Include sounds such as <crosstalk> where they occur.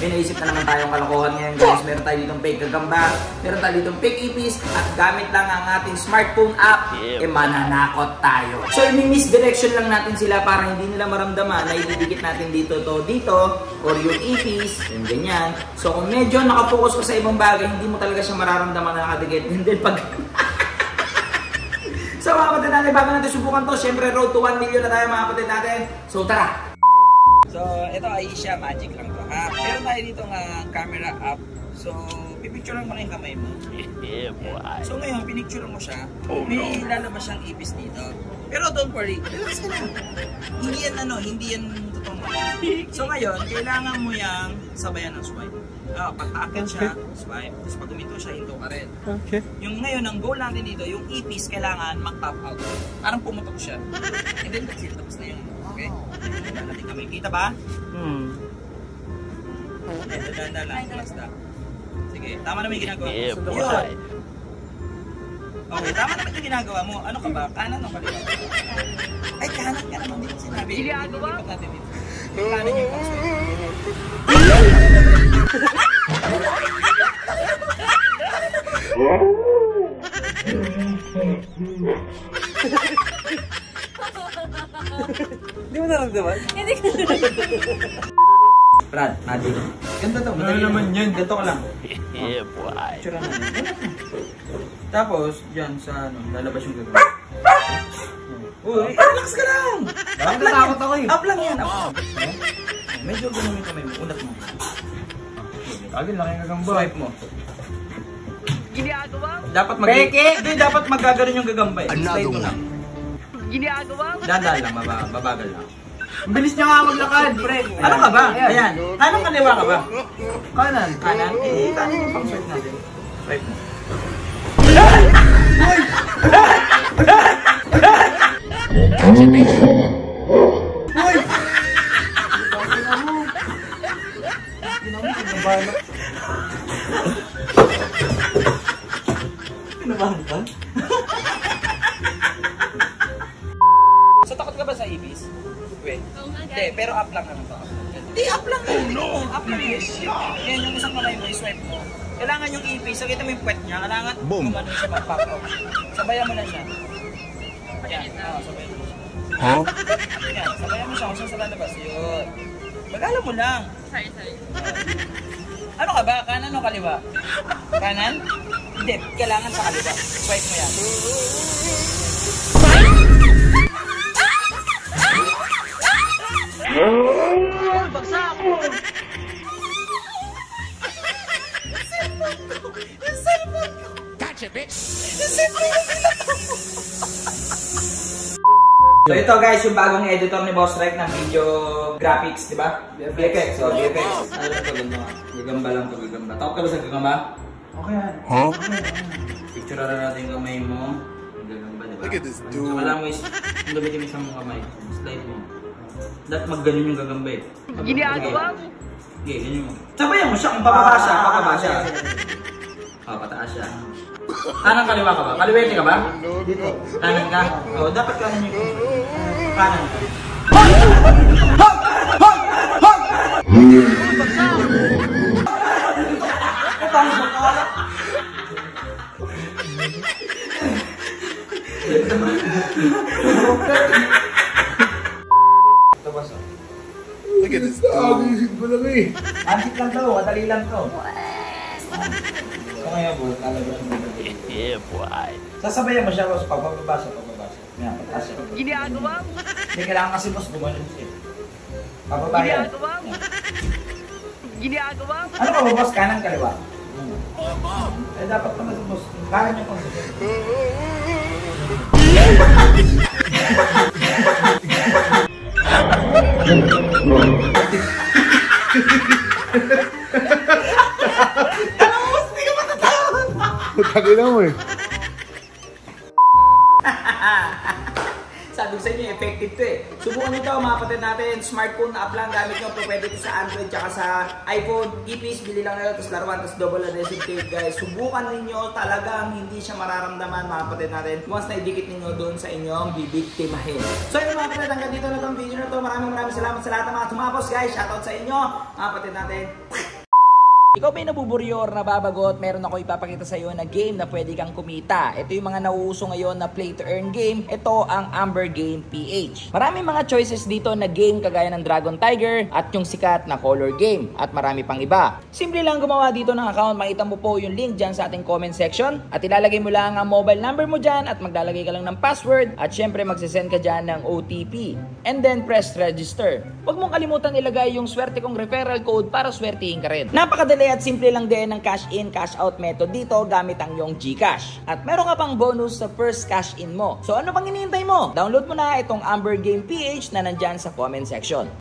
May naisip na naman tayong kalokohan ngayon guys. Meron tayo ditong fake gagamba, meron tayo ditong fake ipis, at gamit lang ang ating smartphone app, eh mananakot tayo. So, i-misdirection lang natin sila para hindi nila maramdaman na ididikit natin dito to dito, or yung ipis, yung ganyan. So, kung medyo nakapokus ka sa ibang bagay, hindi mo talaga siya mararamdaman na nakadikit. <laughs> And then, pag <laughs> So mga kapatid natin, bago natin subukan to, syempre road to 1 million na tayo mga kapatid natin. So tara! So ito ay siya, magic lang to ha. Meron tayo dito nga camera app. So pipicturean mo na yung kamay mo. <laughs> Yeah, boy. So ngayon, pinicture mo siya, may lalabas siyang ipis dito. Pero don't worry, relax ka lang. Hindi yan ano, hindi yan totoong So ngayon, kailangan mo yang sabayan ng swipe. Ah, pag aakyat siya, swipe. Tapos pag uminto siya, hinto ka rin. Okay. Yung ngayon, ang goal natin dito, yung ipis kailangan mag-top out. Parang pumutok siya. <laughs> And then that's it, tapos na yun. Okay? Tingnan natin kami. Kita ba? Hmm. Ito, dahan lang. Basta. Sige, tama naman yung ginagawa mo. Yeah, Yun. Okay, tama naman yung ginagawa mo. Ano ka ba? Kanan o kaliwa? Ay, kanan ka naman. Hindi ko sinabi. Ginagawa? Ilipat natin dito. Kanan yung Hindi mo naramdaman? Hindi ko Brad, magic. Ganito to. Ano naman yun? Ganito ka lang. <laughs> Yeah, boy. Picture na Tapos, dyan sa ano, lalabas yung gagawin. Uy, relax ka lang! Up lang yan. ako eh. Up lang yan. Up. Medyo ganun yung kamay mo. Unat mo. Agad laki ng gagamba. Swipe mo. Ginagawa? Dapat mag- Peke! Hindi, dapat magkaganon yung gagambay. Slide mo lang. Ginagawa? Dahan lang, baba, babagal lang. Ang bilis niya nga maglakad, pre. Ano ka ba? Ayan. Anong kaliwa ka ba? Kanan. Kanan? Eh, kanan yung pang swipe natin. Swipe mo. Kinabahan ka? Wait. Hindi, pero up lang naman to. Hindi, up lang. Oh, no. Up lang yun. Yan, yung isang kamay mo, i-swipe mo. Kailangan yung ipis, so kita mo yung puwet niya, kailangan gumano siya mag-pop up. Sabayan mo na siya. Yan, oh, sabayan mo siya. Huh? Yan, sabayan mo siya kung saan sa lalabas. Yun. Mag-alam mo lang. Sorry, sorry. Ano ka ba? Kanan o kaliwa? Kanan? Hindi, kailangan sa kaliwa. Swipe mo yan. So ito guys, yung bagong editor ni Boss Rek ng video graphics, di ba? VFX. So VFX. Ano. Gagamba lang to, gagamba. Takot ka ba sa gagamba? Okay yan. Huh? Picture na natin yung kamay mo. Ang gagamba, di ba? Look at this dude. So kailangan mo is, yung gamitin mo isang kamay. Slide mo. Dapat magganon yung gagamba eh. Ginagawa mo? Okay, ganyan mo. Sabayan mo siya kung pababa siya, pababa siya. Oh, pataas siya. Kanan kaliwa ka ba? Kaliwete ka ba? Dito. Kanan ka? Oo, dapat kanan yung kanan ka. Ito ang bakala. Look at this dude. Isip ko lang eh. Antik lang to, madali lang to. So ngayon po, lalabas mo na Yeah, boy. Sasabayan mo siya, boss, pag pababa siya. Yan, pataas siya. Ginagawa mo? Hindi, kailangan kasi boss, gumanon siya. Pababa yan. Ginagawa mo? Ginagawa mo? Ano ba, boss? Kanan, kaliwa? Eh, dapat sa boss. Kanan yung pang <laughs> Sabi ko sa inyo, effective to eh. Subukan nyo to mga kapatid natin. Smartphone app lang gamit nyo. Pwede ito sa Android tsaka sa iPhone. Ipis, bili lang nyo. Tapos laruan, tapos double adhesive tape guys. Subukan ninyo talagang hindi siya mararamdaman mga kapatid natin. Once na idikit ninyo doon sa inyong bibiktimahin. So yun mga kapatid, hanggang dito na tong video na to. Maraming maraming salamat sa lahat ng mga tumapos guys. Shoutout sa inyo mga kapatid natin. Ikaw ba nabuburyo or nababagot? Meron ako ipapakita sa iyo na game na pwede kang kumita. Ito yung mga nauuso ngayon na play to earn game. Ito ang Amber Game PH. Maraming mga choices dito na game kagaya ng Dragon Tiger at yung sikat na Color Game at marami pang iba. Simple lang gumawa dito ng account. Makita mo po yung link dyan sa ating comment section at ilalagay mo lang ang mobile number mo dyan at maglalagay ka lang ng password at syempre magsisend ka dyan ng OTP. And then press register. Huwag mong kalimutan ilagay yung swerte kong referral code para swertihin ka rin. Napakadali at simple lang din ng cash in, cash out method dito gamit ang yung GCash. At meron ka pang bonus sa first cash in mo. So ano pang hinihintay mo? Download mo na itong Amber Game PH na nandyan sa comment section.